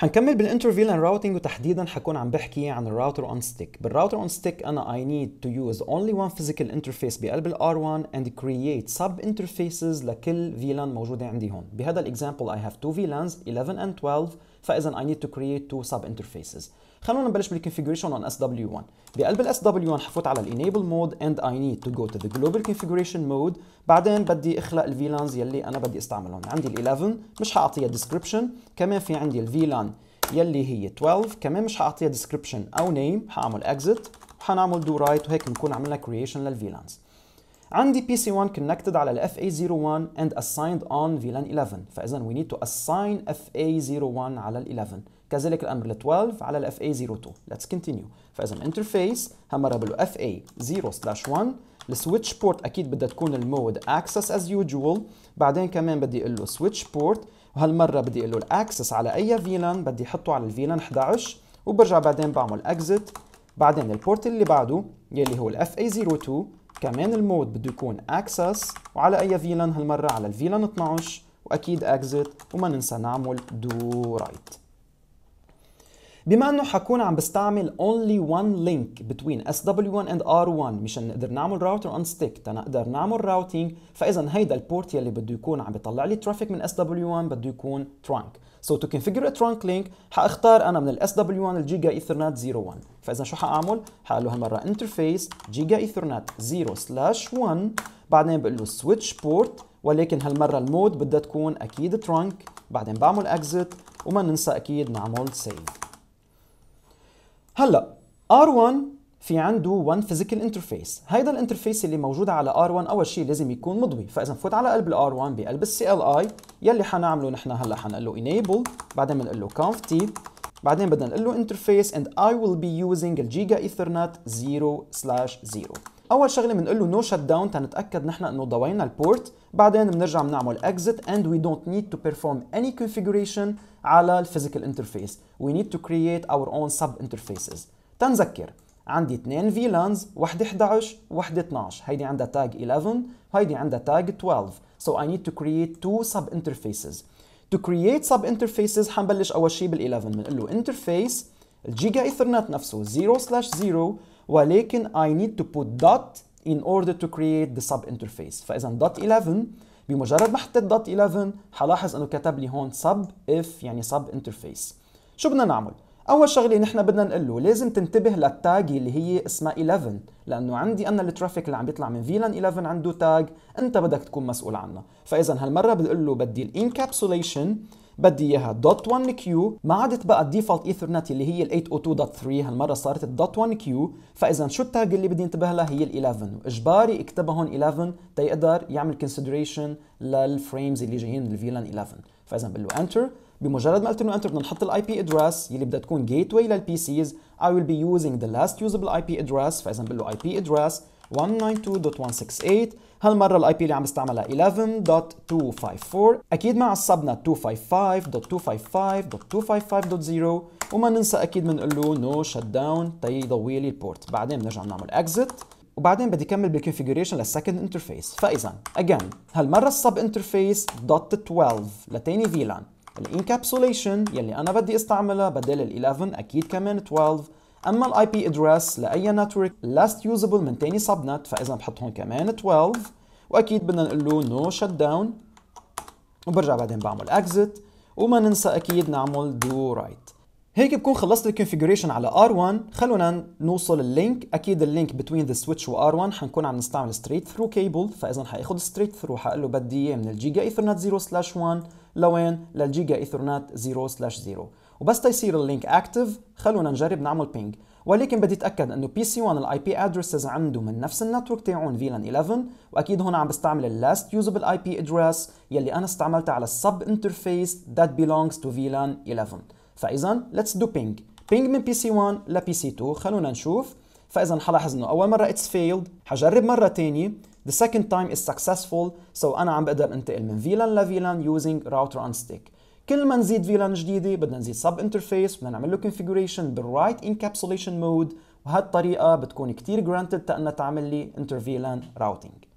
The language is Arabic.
حنكمل بال inter VLAN routing وتحديدا حكون عم بحكي عن ال router on stick بال router on stick أنا I need to use only one physical interface بقلب ال R1 and create sub interfaces لكل VLAN موجودة عندي هون. بهذا ال example I have two VLANs 11 and 12 فاذا I need to create two sub interfaces خلونا نبلش بال configuration on SW1 بقلب ال SW1 حفوت على ال enable mode and I need to go to the global configuration mode. بعدين بدي اخلق ال VLANs يلي أنا بدي استعملهم. عندي ال 11 مش حأعطيها description. كمان في عندي ال VLAN يلي هي 12 كمان مش حأعطيها description أو name. حأعمل exit وحنعمل do write وهيك بنكون عملنا creation لل VLANs عندي PC1 connected على ال FA01 and assigned on VLAN 11 فإذا we need to assign FA01 على ال 11 كذلك الأمر ل 12 على ال FA02 let's continue. فإذا interface هالمرة بقول FA0/1 ال switch port أكيد بدها تكون ال mode access as usual. بعدين كمان بدي أقول له switch port. وهالمرة بدي أقول له ال access على أي VLAN بدي أحطه على ال VLAN 11 وبرجع بعدين بعمل exit. بعدين ال port اللي بعده يلي هو ال FA02 كمان ال mode بده يكون access وعلى أي VLAN هالمرة؟ على ال VLAN 12 وأكيد exit وما ننسى نعمل do write. بما إنه حكون عم بستعمل only one link between SW1 and R1 مشان نقدر نعمل router on stick تنقدر نعمل routing فإذا هيدا ال port يلي بده يكون عم بيطلع لي traffic من SW1 بده يكون trunk. To configure a trunk link حأختار أنا من ال SW1 ال Giga Ethernet 01 فإذا شو حأعمل؟ حقول له هالمره interface Giga Ethernet 0/1 بعدين بقول له switch port. ولكن هالمرة ال mode بدها تكون أكيد trunk. بعدين بعمل exit. وما ننسى أكيد نعمل save. هلأ R1 في عنده one physical interface. هيدا ال interface اللي موجود على R1 أول شيء لازم يكون مضوي. فإذا نفوت على قلب ال R1 بقلب ال CLI يلي حنعمله نحن هلأ حنقول له enable بعدين بنقول له conf t بعدين بدنا نقول له interface and I will be using ال Giga Ethernet 0/0 أول شغلة بنقول له no shutdown تنتأكد نحن إنه ضوينا ال port بعدين بنرجع بنعمل exit and we don't need to perform any configuration على ال physical interface we need to create our own sub interfaces تنذكر. عندي اثنين VLANs واحدة 11 وواحدة 12 هيدي عندها tag 11 وهيدي عندها tag 12 so I need to create two sub interfaces to create sub interfaces حنبلش أول شيء بال 11 بنقول له interface ال Giga Ethernet نفسه 0 slash 0 ولكن I need to put dot in order to create the sub interface فإذا dot 11 بمجرد ما حطيت dot 11 حلاحظ إنه كتب لي هون sub if يعني sub interface شو بدنا نعمل؟ أول شغلة نحن بدنا نقول له لازم تنتبه لل tag اللي هي اسمها 11 لأنه عندي أنا ال traffic اللي عم بيطلع من VLAN 11 عنده tag أنت بدك تكون مسؤول عنه. فاذا هالمرة بقول له بدي ال encapsulation بدي إياها. dot 1 Q ما عادت بقى ال default Ethernet اللي هي ال 802.3 هالمرة صارت ال dot 1 Q. فإذا شو ال tag اللي بدي انتبه لها؟ هي ال 11 واجباري اكتبها هون 11 تيقدر يعمل consideration لل frames اللي جايين من ال VLAN 11 فإذا بقول له enter. بمجرد ما قلت له enter بدنا نحط ال IP address يلي بدها تكون gateway لل PCs I will be using the last usable IP address. فإذا بقول له IP address. 192.168 هالمرة ال IP اللي عم بستعملها 11.254 أكيد مع ال subnet 255.255.255.0 وما ننسى أكيد بنقول له no shutdown تيضوي لي ال port. بعدين بنرجع بنعمل exit وبعدين بدي كمل بال configuration لل second interface فإذا اجين هالمرة ال sub interface dot 12 لتاني VLAN ال encapsulation يلي أنا بدي استعملها بدل ال 11 أكيد كمان 12 أما ال IP address لأي network last usable من تاني subnet فإذا بحط هون كمان 12 وأكيد بدنا نقول له no shutdown وبرجع بعدين بعمل exit وما ننسى أكيد نعمل do write. هيك بكون خلصت ال configuration على R1 خلونا نوصل ال link. أكيد ال link between the switch و R1 حنكون عم نستعمل straight through cable فإذا حياخذ straight through حقول له بدي إياه من ال Giga Ethernet 0/1 لوين؟ لل Giga Ethernet 0/0 وبس تيصير ال link active خلونا نجرب نعمل ping ولكن بدي أتأكد إنه PC 1 ال IP addresses عنده من نفس ال network تاعون VLAN 11 وأكيد هون عم بستعمل ال last usable IP address يلي أنا استعملتها على ال sub interface that belongs to VLAN 11 فاذا let's do ping. Ping من PC 1 ل PC 2 خلونا نشوف. فاذا حلاحظ إنه أول مرة it's failed. حجرب مرة ثانية the second time is successful. So أنا عم بقدر أنتقل من VLAN ل VLAN using router on stick. كل ما نزيد VLAN جديدة بدنا نزيد sub interface بدنا نعمل له configuration بال right encapsulation mode وهالطريقة بتكون كثير granted تا تعمل لي inter VLAN routing